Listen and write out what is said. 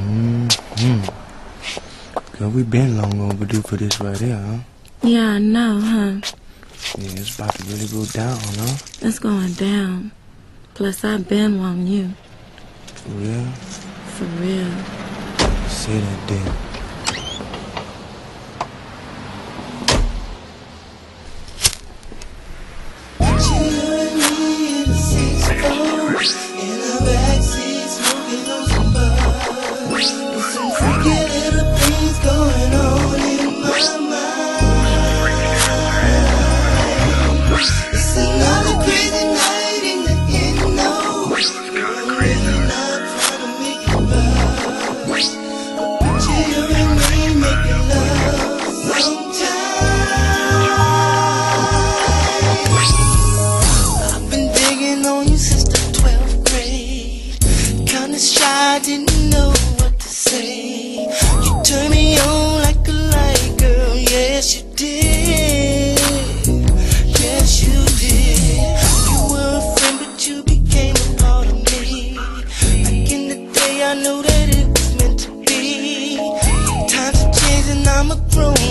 Mm-hmm. Girl, we been long overdue for this right here, huh? Yeah, I know, huh? Yeah, it's about to really go down, huh? It's going down. Plus, I've been wanting you. For real? For real. Say that then. I've I didn't know what to say. You turned me on like a light, girl. Yes, you did. Yes, you did. You were a friend, but you became a part of me. Back in the day, I knew that it was meant to be. Times have changed, and I'm a grown.